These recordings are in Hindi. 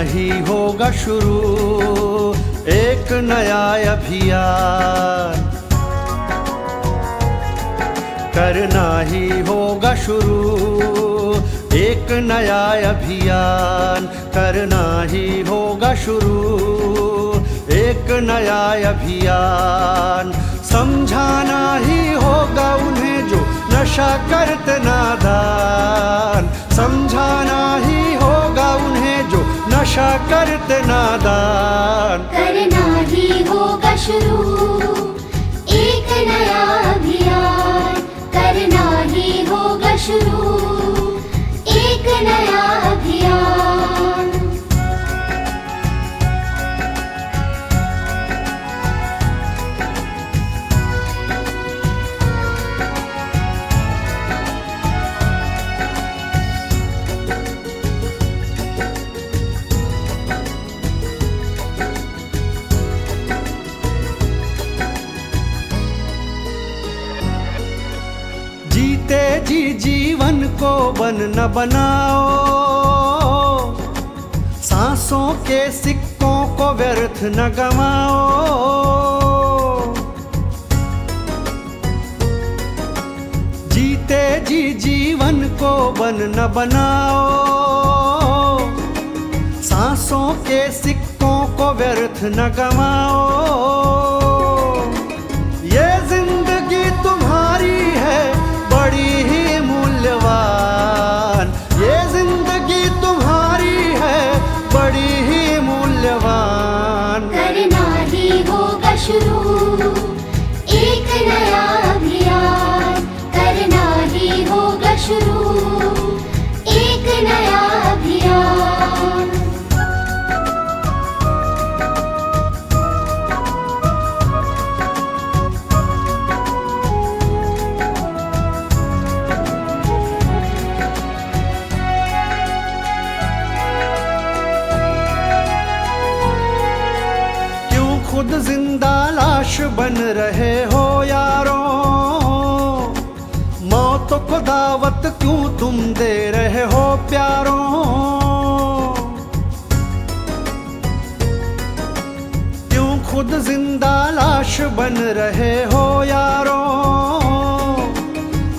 होगा शुरू, एक नया अभियान। करना ही होगा शुरू, एक नया अभियान। करना ही होगा शुरू, एक नया अभियान। समझाना ही होगा उन्हें जो नशा करते नादान। समझाना ही होगा उन्हें नशा करते नादान। करना ही होगा शुरू। एक नया अभियान करना ही होगा शुरू। बन न बनाओ। सांसों के सिक्कों को व्यर्थ न गमाओ। जीते जी जीवन को बन न बनाओ। सांसों के सिक्कों को व्यर्थ न गमाओ। खुद ज़िंदा लाश बन रहे हो यारों। मौत को दावत क्यों तुम दे रहे हो प्यारों? क्यों खुद ज़िंदा लाश बन रहे हो यारों?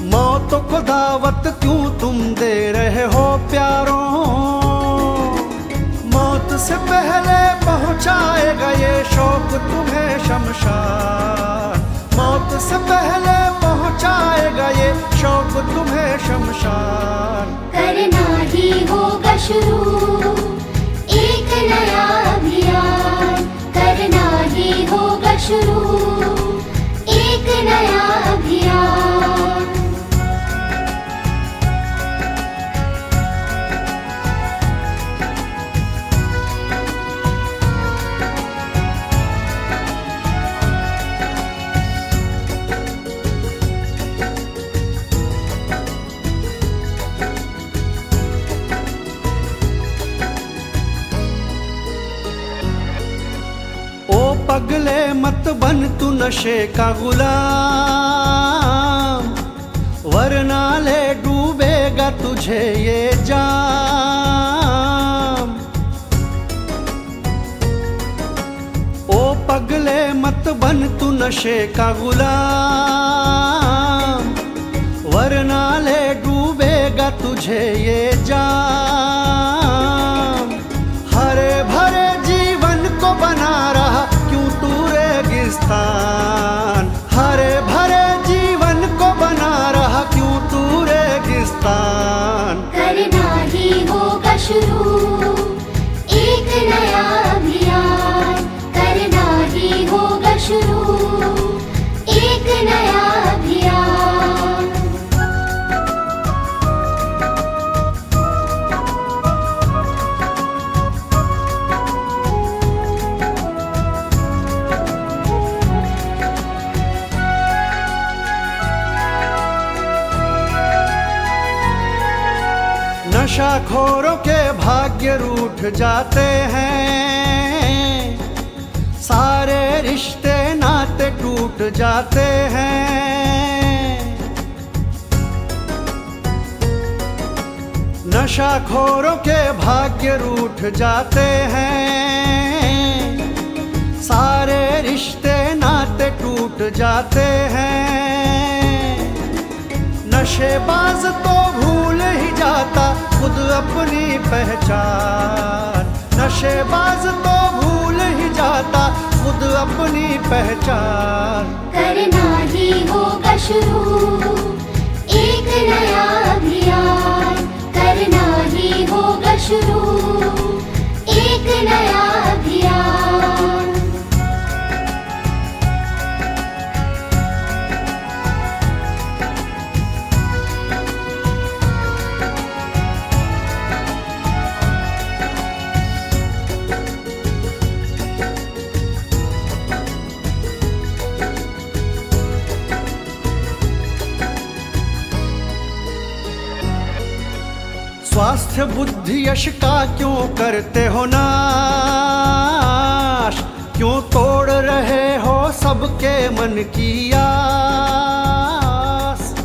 मौत को दावत क्यों तुम दे रहे हो प्यारों? मौत से पहले पहुंचाएगा ये शौक तुम्हें शमशान। मौत से पहले पहुंचाएगा ये शौक तुम्हें शमशान। करना ही होगा शुरू, एक नया अभियान। करना ही होगा शुरू मत बन तू नशे का गुलाम, वरना ले डूबेगा तुझे ये जाम। ओ पगले मत बन तू नशे का गुलाम, वरना ले डूबेगा तुझे ये जाम। नशाखोरों के भाग्य रूठ जाते हैं। सारे रिश्ते नाते टूट जाते हैं। नशाखोरों के भाग्य रूठ जाते हैं। सारे रिश्ते नाते टूट जाते हैं। नशेबाज तो भूल ही जाता खुद अपनी पहचान। नशेबाज तो भूल जाता, खुद अपनी पहचान। करना ही होगा शुरू, एक नया अभियान। करना ही होगा शुरू, एक नया बुद्धि यश का क्यों करते हो नाश? क्यों तोड़ रहे हो सबके मन की आस?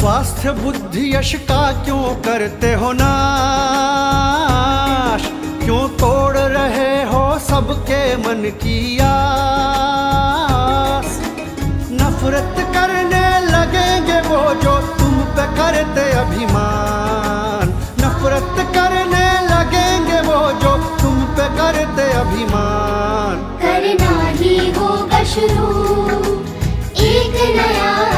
स्वास्थ्य बुद्धि यश का क्यों करते हो नाश? क्यों तोड़ रहे हो सबके मन की आस? नफरत करने लगेंगे वो जो पे करते अभिमान, नफरत करने लगेंगे वो जो तुम पे करते अभिमान। करना ही होगा शुरू, एक नया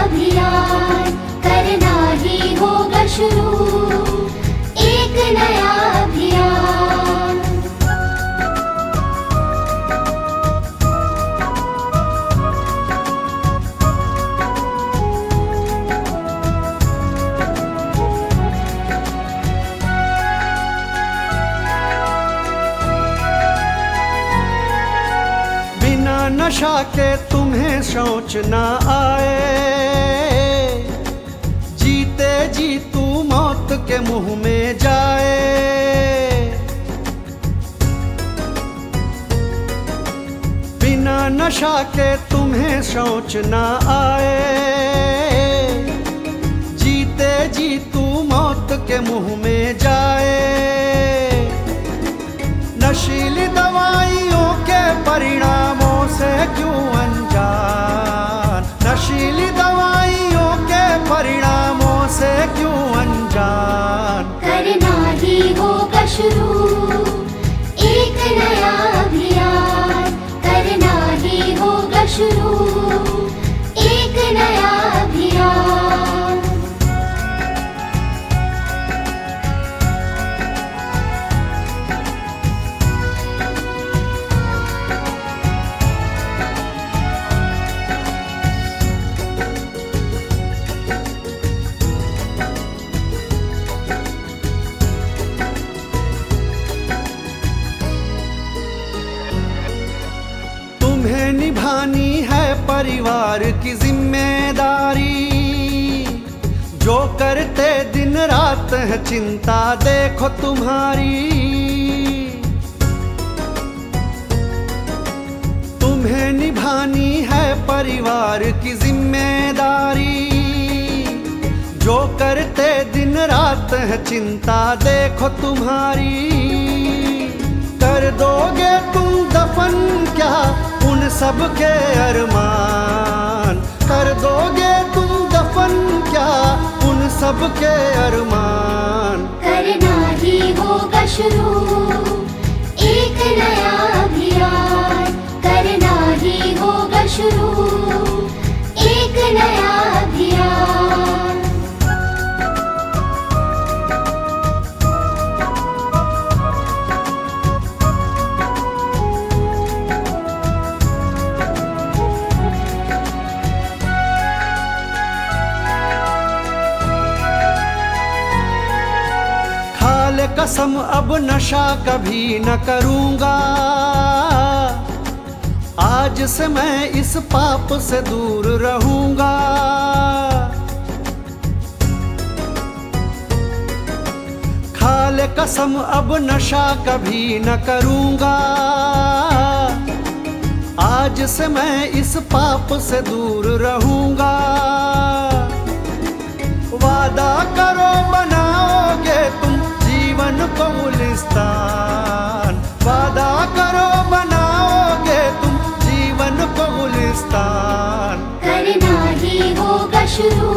नशा के तुम्हें शौच ना आए। जीते जी तू मौत के मुँह में जाए। बिना नशा के तुम्हें शौच ना आए। जीते जी तू मौत के मुँह में जाए। नशीली दवाइयों के परिणामों से क्यों अनजान? नशीली दवाइयों के परिणामों निभानी है परिवार की ज़िम्मेदारी। जो करते दिन रात है चिंता देखो तुम्हारी। तुम्हें निभानी है परिवार की ज़िम्मेदारी। जो करते दिन रात है चिंता देखो तुम्हारी। कर दोगे तुम दफन क्या? उन सबके अरमान। कर दोगे तुम दफन क्या उन सबके अरमान? करना ही होगा शुरू। कसम अब नशा कभी न करूँगा। आज से मैं इस पाप से दूर रहूँगा। खाल कसम अब नशा कभी न करूँगा। आज से मैं इस पाप से दूर रहूँगा। वादा करो बनाओगे तुम जीवन को वादा करो बनाओगे तुम जीवन कबुलिस्तान करना ही होगा शुरू।